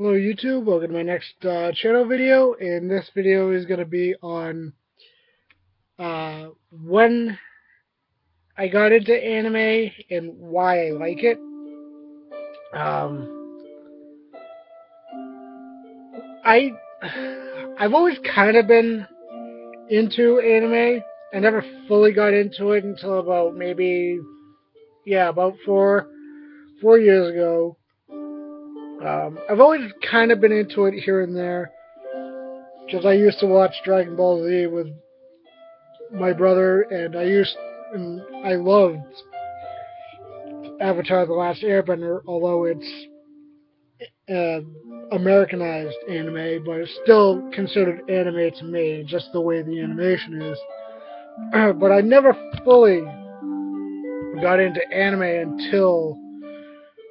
Hello YouTube, welcome to my next uh, channel video, and this video is going to be on uh, when I got into anime and why I like it. Um, I, I've always kind of been into anime. I never fully got into it until about maybe, yeah, about four, four years ago um, I've always kind of been into it here and there, because I used to watch Dragon Ball Z with my brother, and I used and I loved Avatar: The Last Airbender, although it's uh, Americanized anime, but it's still considered anime to me, just the way the animation is. but I never fully got into anime until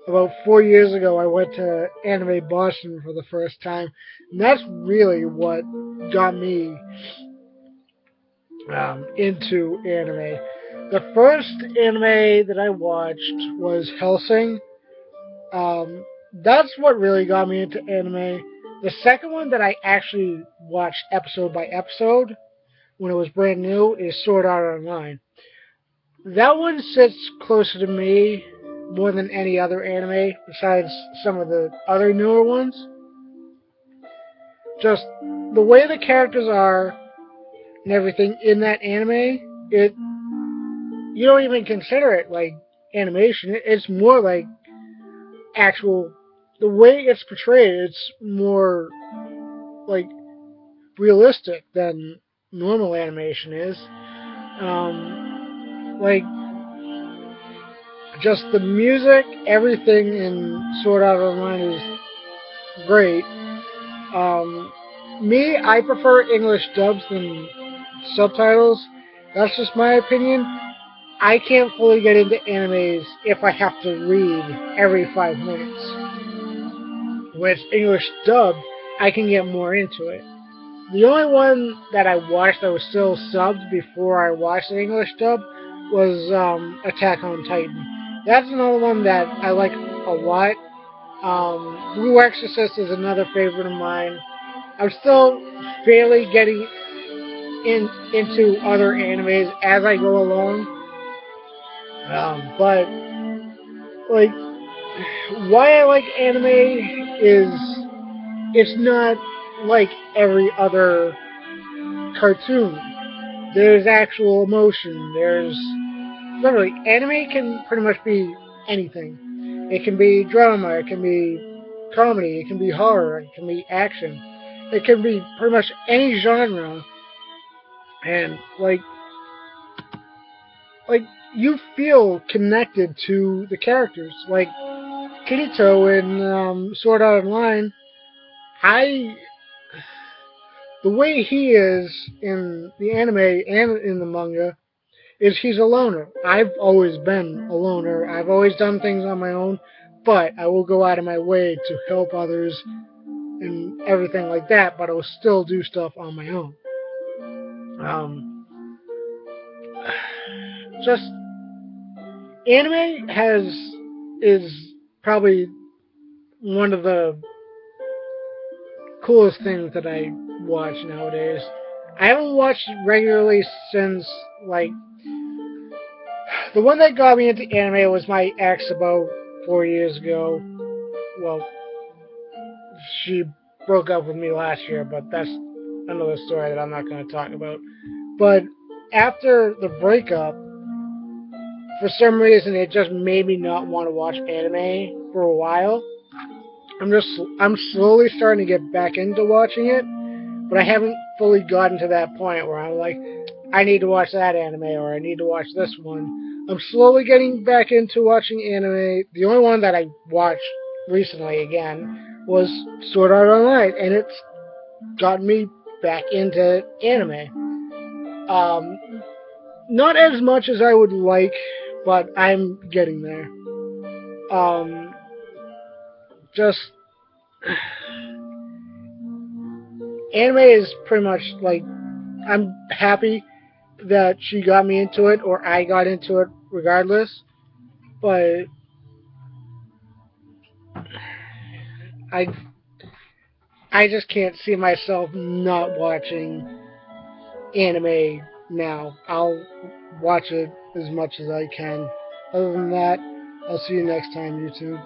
about four years ago, I went to Anime Boston for the first time. And that's really what got me um, into anime. The first anime that I watched was Hellsing. Um, that's what really got me into anime. The second one that I actually watched episode by episode when it was brand new is Sword Art Online. That one sits closer to me more than any other anime besides some of the other newer ones. Just the way the characters are and everything in that anime, it you don't even consider it like animation. It's more like actual the way it's portrayed. It's more like realistic than normal animation is. Um, like just the music, everything in Sword Art Online is great. Um, me, I prefer English dubs than subtitles. That's just my opinion. I can't fully get into animes if I have to read every five minutes. With English dub, I can get more into it. The only one that I watched that was still subbed before I watched the English dub was um, Attack on Titan. That's another one that I like a lot. Um, Blue Exorcist is another favorite of mine. I'm still fairly getting in into other animes as I go along. Um, but like why I like anime is it's not like every other cartoon. There's actual emotion. There's literally, anime can pretty much be anything. It can be drama, it can be comedy, it can be horror, it can be action. It can be pretty much any genre. And, like, like, you feel connected to the characters. Like, Kirito in um, Sword Art Online, I the way he is in the anime and in the manga is he's a loner. I've always been a loner. I've always done things on my own, but I will go out of my way to help others and everything like that, but I will still do stuff on my own. Um, just anime has is probably one of the coolest things that I watch nowadays. I haven't watched regularly since like the one that got me into anime was my ex about four years ago. Well, she broke up with me last year, but that's another story that I'm not going to talk about. But after the breakup, for some reason, it just made me not want to watch anime for a while. I'm just, I'm slowly starting to get back into watching it, but I haven't fully gotten to that point where I'm like, I need to watch that anime or I need to watch this one. I'm slowly getting back into watching anime. The only one that I watched recently again was Sword Art Online, and it's gotten me back into anime. Um, not as much as I would like, but I'm getting there. Um, just anime is pretty much like I'm happy that she got me into it or I got into it regardless. But I I just can't see myself not watching anime now. I'll watch it as much as I can. Other than that, I'll see you next time, YouTube.